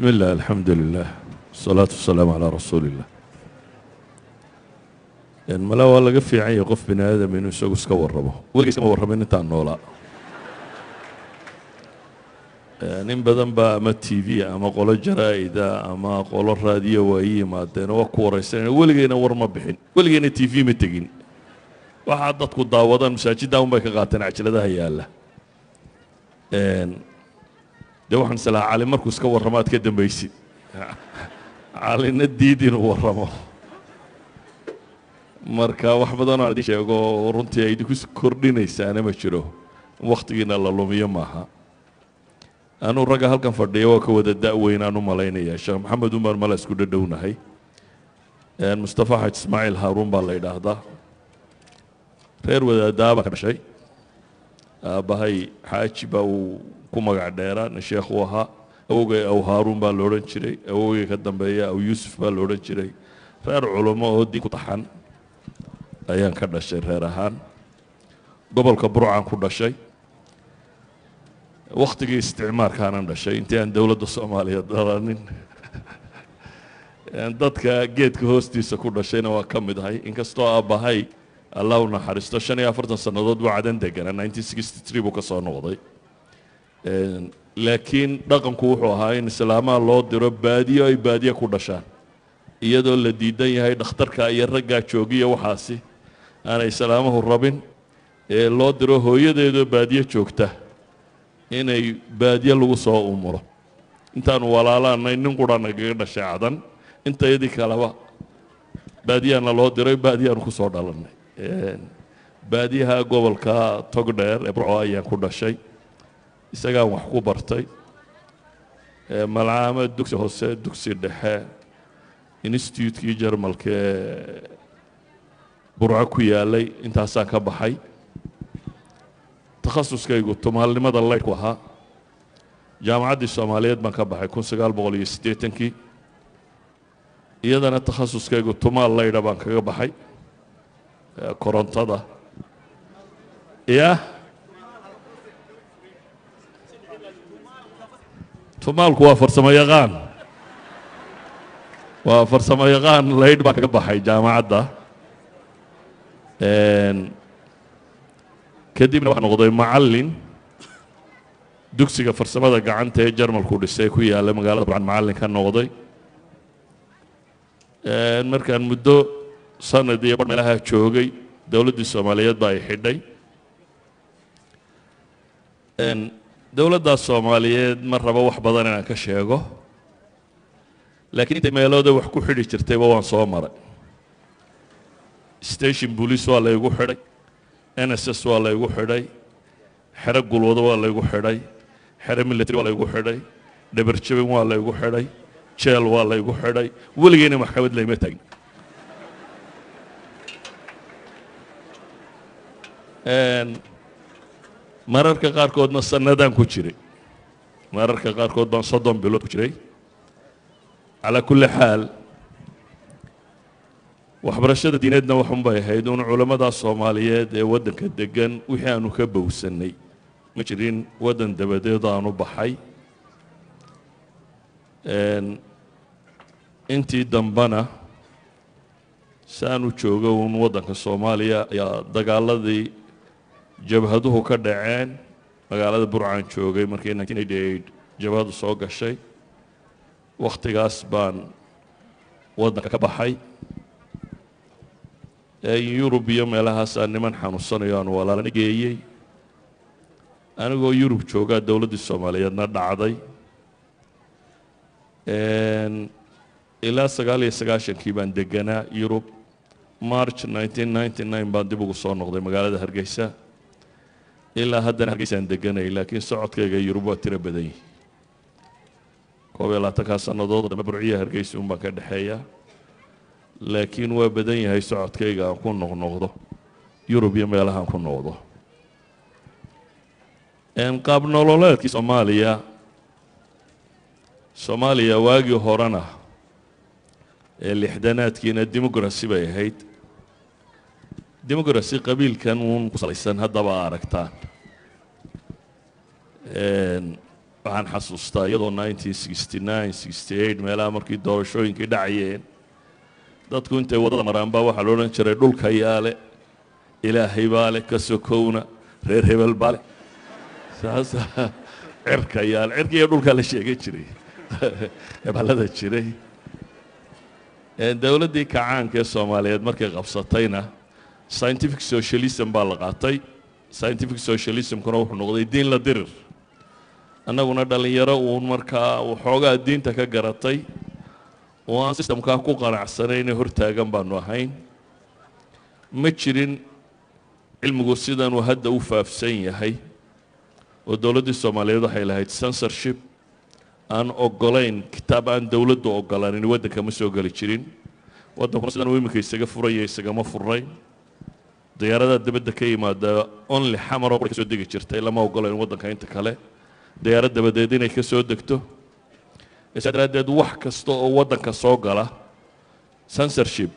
بسم الله الحمد لله والصلاة والسلام على رسول الله يعني mala waa laga fiican yahay qof bini aadam inuu isagu iska warramo weligiis kama warramin intaan noolaa nin badan baa ama t v ama qolo jaraa'ida ama qolo raadiyo waa ii yimaadeen oo waa ku waraysanayna weligeyna war ma bixin weligeyna t v ma tegin waxaa dadku daawadaan masaajidda un bay ka qaateen cajaladaha yaalla dee waxaan islahaa cali markuu iska warramo ka dambaysid calina diid inuu warramo. Marka wax badanoo idin sheego runtii ay idinku kordhinaysaana ma jiro. Wakhtigiina la lumiyo maaha. Anuu ragga halkan fadhiya waa ka wada da-weynaan u malaynaya sheekh maxamed umar mala isku dhadhownahay mustafa xaj ismaaciil haaruun baa la yidhaahdaa. Reer wadaadaa baan ka dhashay aabbahay xaaji baa uu ku magac dheeraa nin sheekh uu ahaa. Awogay aw haaruun baa la odhan jiray. Awogay ka dambeeya aw yuusuf baa la odhan jiray. Reer culummo oo diin ku taxan ayaan ka dhashay reer ahaan. Gobolka burcaan ku dhashay. Wakhtigii isticmaarkaanan dhashay. Intii aan dowladda soomaaliya dalanin dadka geedka hoostiisa ku dhashayna waa ka mid ahay. Inkastoo aabbahay allah u naxariisto shan iyo afartan sannadood buu cadan deganaa nineteen sixty three buu ka soo noqday. Laakiin dhaqanku wuxuu ahaa in islaamaha loo diro baadiyo ay baadiye ku dhashaan. Iyadoo la diidan yahay dhakhtarka iyo raggaa joogiya waxaasi aanay islaamuhu rabin ee loo diro hooyadeedoo baadiye joogta inay baadiye lagu soo umuro intaanu walaalaanay nin qura nagaga dhashay cadan. Intayadii kaleba baadiyaana loo diray baadiyaanu ku soo dhalannay baadiyaha gobolka togdheer ee burco ayaan ku dhashay. Isagaan wax ku bartay. Malcaamad dugsi hoose dugsi dhexe institutekii jarmalka ee burco ku yaalay intaasaan ka baxay. Takhasuskaygu tumaalnimada laydhku ahaa. Jaamacaddii soomaaliyeed baan ka baxay kun sagaal boqol iyo siddeetankii iyadana takhasuskaygu tumaal laydha baan kaga baxay korontada. Ya tumaalku waa farsamo yaqaan waa farsamo yaqaan laydh baan kaga baxay jaamacadda. Kadibna waxaa noqday macallin. Dugsiga farsamada gacanta ee jarmalku dhisay ku yaalla magaalada burcan macallin ka noqday. Markaan muddo sanad iyo meelaha joogay dowladdii soomaaliyeed baa ay xidhay. Dowladdaas soomaaliyeed ma rabo wax badan inaan ka sheego. Laakiin intay meelooda wax ku xidhi jirtayba waan soo maray. Station police waa laygu xidhay n s s waa laygu xidhay xero gulwado waa laygu xidhay xero military waa laygu xidhay dhabarjabin waa laygu xidhay jeel waa laygu xidhay. Weligeyna maxkamad layma taagin mararka qaarkoodna sanadaan ku jiray. Mararka qaarkood baan soddon bilood ku jiray. Calaa kulli xaal waxbarashada diineedna waxun bay ahayd. Un culammada soomaaliyeed ee waddanka degan wixii aanu ka bowsannay. Ma jirin waddan dabadeed aanu baxay. Intii dambana si aanu joogo un waddanka soomaaliya ayaa dagaaladii jabhaduhu ka dhaceen. Magaalada burcaan joogay markii jabhadu soo gashay. Wakhtigaas baan waddanka ka baxay. Yurub iyo meelahaasaa niman xanuunsanayo aanu walaalana geeyey anigoo yurub joogaa dowladdii soomaaliyeedna dhacday. Ilaa sagaal iyo sagaashankii baan deganaa yurub. March nineteen ninety nine baan dib ugu soo noqday magaalada hargeysa ilaa haddana hargeysaan deganay laakiin socodkayga yurub waa tiro badan yihi koob iyo labaatankaa sannadood dambe burciya hargeysa un baan ka dhexeeya laakiin waa badan yahay socodkayga aan ku noqnoqdo yurub iyo meelahaan ku noqdo. Qaab nololeedkii soomaaliya soomaaliya waagii horena ee lixdanaadkiina democracy bay ahayd democracy qabiilkan uun ku salaysan haddaba aragtaan. Waxaan xasuustaa iyadoo meelaha markii doorashooyinkii dhacayeen. Dadku intay waddada maraan baa waxaa la jiray dhulka yaale ilaahay baa leh ka sokowna reer hebel baa leh saasa cirka yaale cirka iyo dhulkaa la sheegan jiray. Heballada jiray. Dowladdii kacaanka ee soomaaliyeed markay qabsatayna scientific socialism baa la qaatay. Scientific socialismkuna wuxuu noqday diin la dirir. Annaguna dhallinyaro uun markaa waxoogaa diinta ka garatay. Oo sistamkaa ku qanacsanayne hortaagan baanu ahayn. Ma jirin cilmigu sidanuu hadda u faafsan yahay oo dowladdii soomaaliyeed waxay lahayd censorship. Aan ogolayn kitaab aan dowladdu ogolaanin waddanka ma soo geli jirin. Waddankuna sidan uu iminka furaya isagama furnayn diyaaradaha dibadda ka yimaada only xamaroo qura ka soo degi jirtay lama ogolayn waddanka inta kale. Diyaarad dabadeed inay ka soo degto. Isaa daraaddeed wax kasta oo waddanka soo gala censorship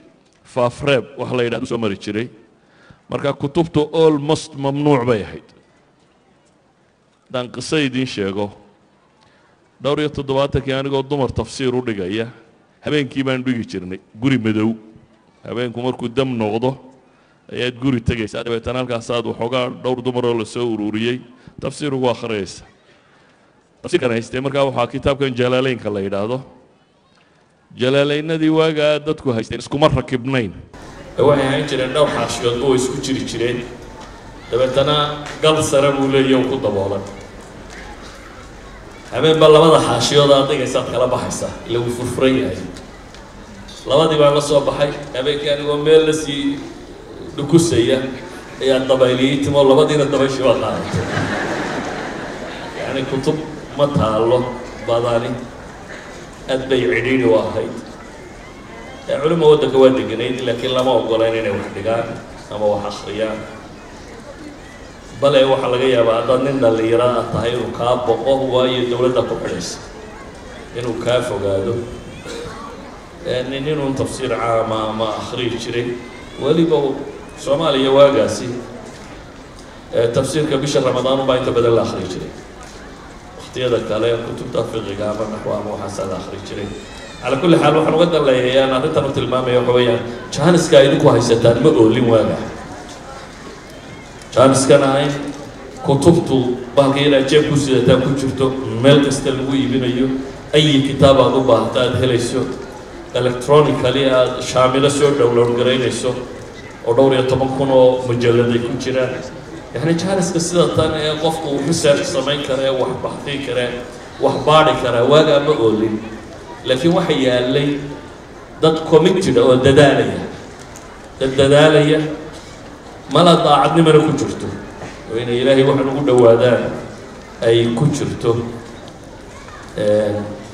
faafreeb wax la yidhahdo soo mari jiray. Marka kutubtu almost mamnuuc bay ahayd. Haddaan qiso idiin sheego dhowr iyo toddobaatankii anigoo dumar tafsiir u dhigaya habeenkii baan dhigi jirnay guri madow. Habeenku markuu dam noqdo ayaad guri tegaysaa dabeetana halkaasaad waxoogaa dhowr dumaroo la soo ururiyey. Tafsiir ugu akhriyaysa tafsiirkan haystee markaa waxaa kitaabkan jalaaleynka la yidhaahdo. Jalaaleynadii waagaa dadku haysteen iskuma rakibnayn. Waxay ahaan jireen dhowr xaashiyoodba way isku jiri jireen. Dabeetana gal sare buu leeya ku daboolan. Habeenba labada xaashiyood aad dhigaysaad kala baxaysaa ila furfuran yahay. Labadii baan la soo baxay habeenkii anigoo meel la sii dhukusaya ayaa dabayliyey timo labadiina dabayshii baa qaadatay yacni kutub ma taalo badani aad bay cidhiidhi u ahayd. Culimo waddanka waa deganayd laakiin lama ogolayn inay wax dhigaan ama wax akhriyaan bale waxaa laga yaabaa haddaad nin dhallinyaro ah tahay inuu kaa boqo waayo dowladda ku xidhaysa inuu kaa fogaado. Nin inuu tafsiir caama ama akhriyi jiray weliba soomaaliya waagaasi tafsiirka bisha ramadaan unbaa inta badan la akhriyi jiray. Waktiyada kale kutubta fiqiga ama naxwa waxaasaa la akhriyi jiray. Calaa kulli xaal waxaan uga danleeyayaan arrintan u tilmaamaya waxa weeyaan jaaniska idinku haysataan ma oolin waaga. Jaaniskana in kutubtu bahalka inaad jeeb ku sidataan ku jirto meel kasta lagu iibinayo ayi kitaab aad u baahata aada helayso. Electronically aada shaamilo soo download garaynayso oo dhowr iyo toban kun oo majalladay ku jiraan yacni jaaniska sida tan ee qofku research samayn kara wax baxdii kare wax baadhi karaa waagaa ma oolin. Laakiin waxa yaalay dad committed oo dadaalaya. Dad dadaalaya mala daacadnimana ku jirto. Oo inay ilaahay waxan ugu dhowaadaan ay ku jirto.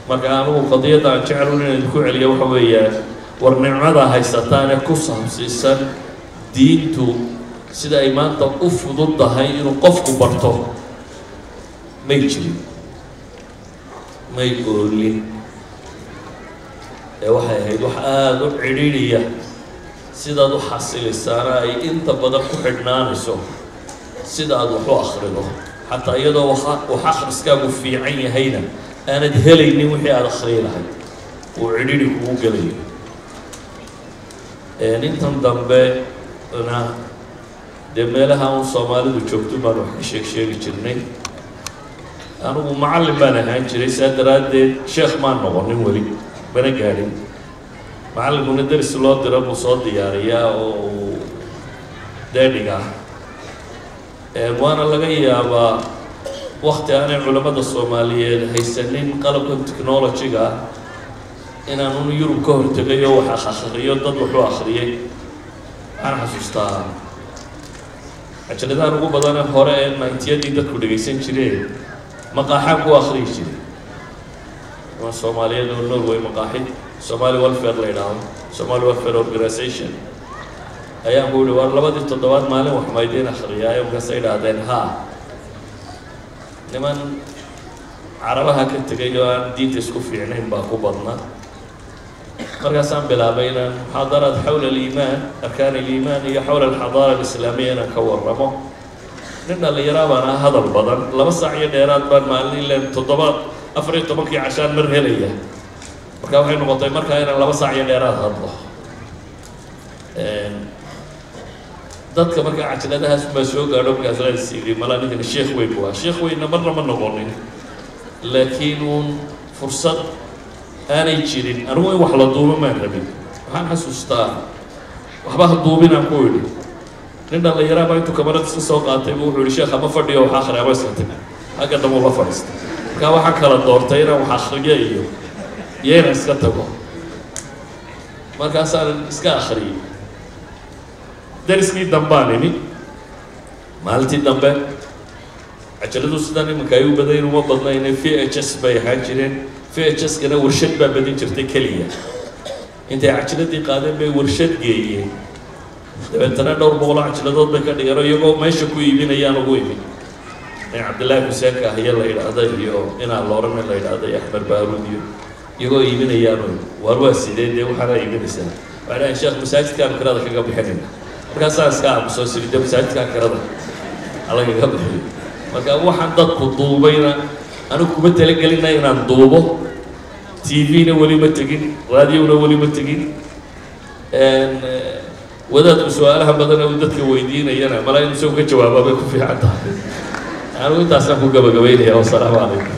Marka anigu qadiyadda aan jecelun inaan idinku celiya waxa weeyaan war nicmada haysataan ee ku saabsiisan diintu sida ay maanta u fududdahay inuu qofku barto. May jirin may oolin ee waxay ahayd wax aada u cidhiidhiya. Sidaad u xasilisaana ay inta badan ku xidhnaanayso. Sida aad wax u akhrido. Xataa iyadoo wax akhriskaagu fiican yahayna aanad helaynin wixii aada akhriyi lahayd uu cidhiidhi kugu gelayo intan dambe na dee meelaha un soomaalidu joogto baan wax ka sheeg sheegi jirnay. Anigu macallin baan ahaan jiray saa daraaddeed sheekh maan noqonin weli mana gaadhin. Macallinkuna deris loo diro buu soo diyaariyaa oo uu deedhigaa waana laga yaabaa wakti aanay culammada soomaaliyeed haysanin qalabkan technology-ga ah inaan un yurub ka hortegay oo wax akhriyo dad waxu akhriyay waxaan xasuustaa cajaladahan ugu badane hore ee nintiyadii dadku dhegaysan jireen maqaaxaan ku akhriyi jiray waa soomaaliyeed oo norway maqaaxid somali welfare la yidhaahdo somali welfare organization ayaan ku yihi labadii toddobaad maalin wax maydiin akhriyaayo markaasay idhaahdeen haa niman carabaha ka tegay oo aan diinta isku fiicnayn baa ku badna markaasaan bilaabay inaan muxaadaraad xawla aliimaan arkaan aliimaan iyo xawla alxadaara alislaamiya inaan ka warramo. Nin dhallinyaraa baan ah hadal badan. Laba saac iyo dheeraad baan maalin ilan afar iyo tobankii cashaan mar helaya. Marka waxay noqotay markaa inaan laba saac iyo dheeraad hadlo. Dadka markaa cajaladahaas baa soo gaadho markaas la is yidhi malaa ninkana sheekh weyn bu ah. Sheekh weynna marna ma noqonin laakiin uun fursad aanay jirin anigu in wax la duubo maan rabin. Waxaan xasuustaa waxba ha duubinaan ku idhi nin dhallinyaraa baa intuu kamarad iska soo qaatay bu wuxuu yihi sheekh ama fadhiyo wax akhri ama iska timi xagga dambe ula fadhiista markaa waxaan kala doortay inaan wax akhriyo iyo iyo inaan iska tago. Markaasaan iska akhriyey. Dariskii dambaan imi maalintii dambe cajaladu sidan iminka ay u badayn uma badnayne v h s bay ahaan jireen v h s kana warshad baa badin jirtay keliya intay cajaladii qaadeen bay warshad geeyeen dabeetana dhowr boqoloo cajiladood bay ka dhigeen iyagoo meesha ku iibinayaan ugu imi in cabdillaahi xuseen kaahiye la yidhaahda iyo inaan loorane la yidhaahda iyo axmed baaruud iyo iyagoo iibinayaanu waar waa sidee dee waxaana iibinaysaa waxay dhahayn sheekh masaajidkaan kirada kaga bixinayna markaasaan iska aamusoo siri de masaajidkaan kirada alagaga bixiyo marka waxaan dadku duubayna anigu kuma talagelina inaan duubo t v-na weli ma tegin raadiona weli ma tegin wadaadku su'aalaha badan uu dadka weydiinayana mala in isagu ka jawaaba bay ku fiican tahay anigu intaasaan ku gabagabaynaya wasalaamu calaykum